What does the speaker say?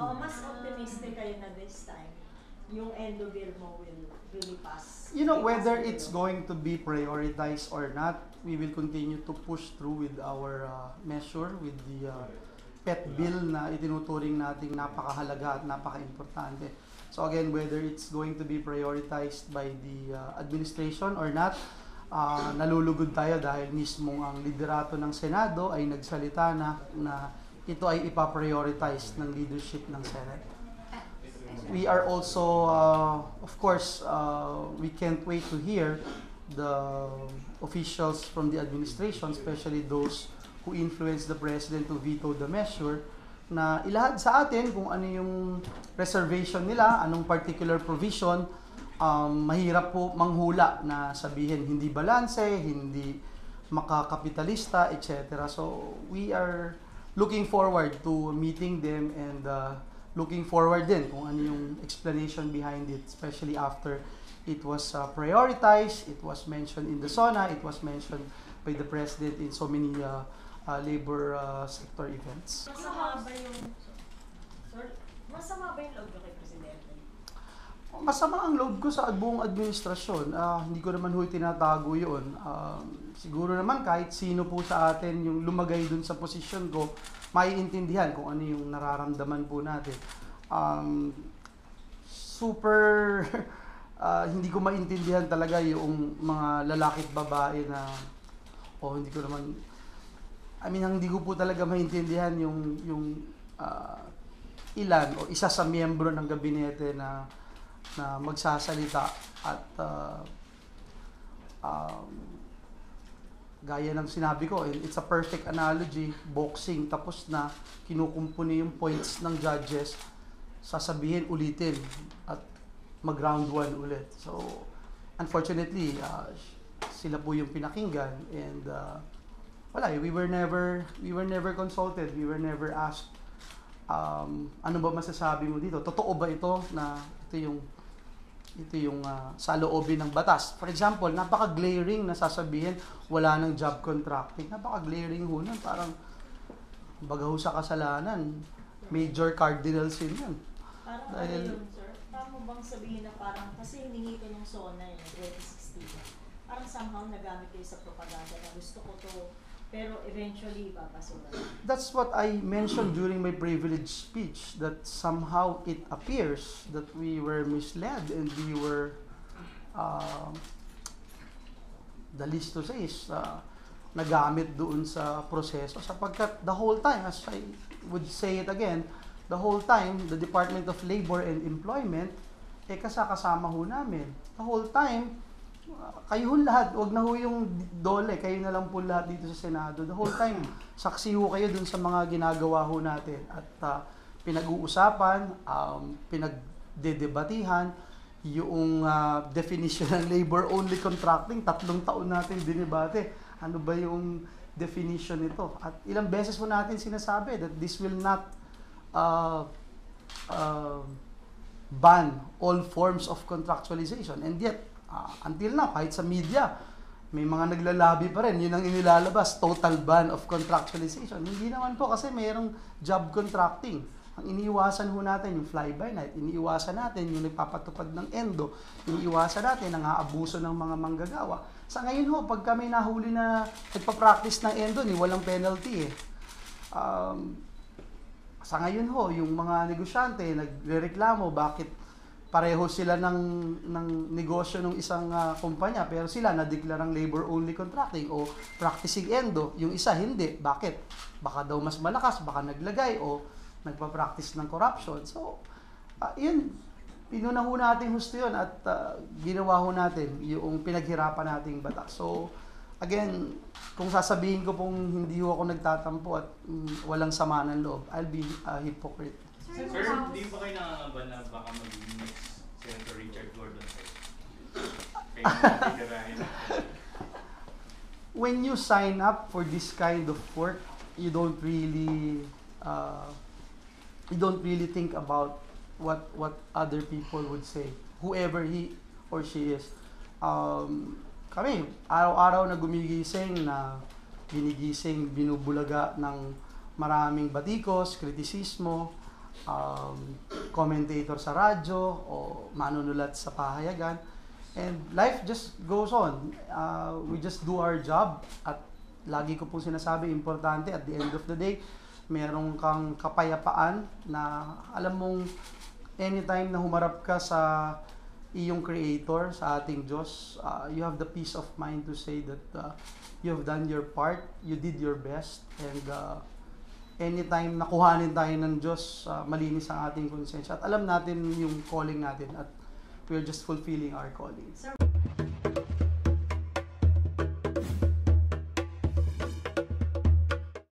Oh, mas optimistic kayo na this time. Yung endo bill mo will really pass. You know, whether it's going to be prioritized or not, we will continue to push through with our uh, measure, with the uh, pet bill na itinuturing nating napakahalaga at napaka-importante. So again, whether it's going to be prioritized by the uh, administration or not, uh, nalulugod tayo dahil mismo ang liderato ng Senado ay nagsalita na, na ito ay ipaprioritize ng leadership ng Senate we are also, uh, of course, uh, we can't wait to hear the officials from the administration, especially those who influence the president to veto the measure, na ilahad sa atin kung ano yung reservation nila, anong particular provision, um, mahirap po manghula na sabihin hindi balanse, hindi makakapitalista, etc. So we are looking forward to meeting them and uh, looking forward din kung ano yung explanation behind it, especially after it was uh, prioritized, it was mentioned in the SONA, it was mentioned by the President in so many uh, uh, labor uh, sector events. Masama ba yung... Sorry. Masama ba yung loob kay Presidente? Masama ang loob ko sa buong administrasyon. Ah, hindi ko naman ho tinatago yun. Ah, siguro naman kahit sino po sa atin yung lumagay dun sa posisyon ko, maiintindihan kung ano yung nararamdaman po natin. Um, super ah, hindi ko maintindihan talaga yung mga lalaki at babae na o hindi ko naman I mean hindi ko po talaga maintindihan yung yung ah, ilan o isa sa miyembro ng gabinete na na magsasalita at uh, um, gaya ng sinabi ko, and it's a perfect analogy, boxing, tapos na kinukumpuni yung points ng judges, sasabihin ulitin at mag-round one ulit. So, unfortunately, uh, sila po yung pinakinggan and uh, wala, eh, we were never we were never consulted, we were never asked um, ano ba masasabi mo dito? Totoo ba ito na ito yung ito yung uh, sa loobin ng batas. For example, napaka-glaring na sasabihin wala ng job contracting. Napaka-glaring ho nun. Parang baga ho sa kasalanan. Major cardinal sin yan. Parang Dahil- ano yun, sir? Tama bang sabihin na parang, kasi hiningi ko nung SONA yun, 2016. Parang somehow nagamit kayo sa propaganda na gusto ko to, pero eventually babasura. That's what I mentioned during my privilege speech that somehow it appears that we were misled and we were um the least to say is uh, nagamit doon sa proseso sapagkat the whole time as I would say it again the whole time the Department of Labor and Employment eh kasakasama ho namin the whole time uh, kayo lahat wag na ho yung dole. Kayo na lang po lahat dito sa Senado. The whole time saksi ho kayo dun sa mga ginagawa ho natin. At uh, pinag-uusapan um, pinagdedebatihan yung uh, definition ng labor only contracting tatlong taon natin dinebate. Ano ba yung definition nito? At ilang beses po natin sinasabi that this will not uh, uh, ban all forms of contractualization. And yet uh, until now kahit sa media may mga naglalabi pa rin. Yun ang inilalabas total ban of contractualization. Hindi naman po kasi mayroong job contracting. Ang iniiwasan ho natin yung fly by night iniiwasan natin yung nagpapatupad ng endo iniiwasan natin ang aabuso ng mga manggagawa. Sa ngayon ho pag kami nahuli na nagpa-practice ng endo ni walang penalty eh. Um, sa ngayon ho, yung mga negosyante nagrereklamo bakit pareho sila ng ng negosyo ng isang ah, kumpanya pero sila nadeklarang labor only contracting o practicing endo, yung isa hindi. Bakit? Baka daw mas malakas, baka naglagay o nagpa-practice ng corruption. So, ah, yun, pinuna natin husto yun at ah, ginawa ho natin yung pinaghirapan nating batas. So, again, kung sasabihin ko pong hindi ho ako nagtatampo at mm, walang sama ng loob, I'll be a hypocrite. Sir, Sir, di ba kayo nangangamba na baka maging next Senator Richard Gordon? Kayo titirahin. When you sign up for this kind of work, you don't really uh, you don't really think about what what other people would say, whoever he or she is. Um, kami, araw-araw na gumigising na ginigising, binubulaga ng maraming batikos, kritisismo. Um, commentator sa radyo o manunulat sa pahayagan. And life just goes on. Uh, we just do our job at lagi ko pong sinasabi, importante at the end of the day, merong kang kapayapaan na alam mong anytime na humarap ka sa iyong creator, sa ating Diyos, uh, you have the peace of mind to say that uh, you have done your part, you did your best, and uh, anytime nakuhanin tayo ng Diyos, uh, malinis ang ating konsensya. At alam natin yung calling natin at we're just fulfilling our calling. Sir,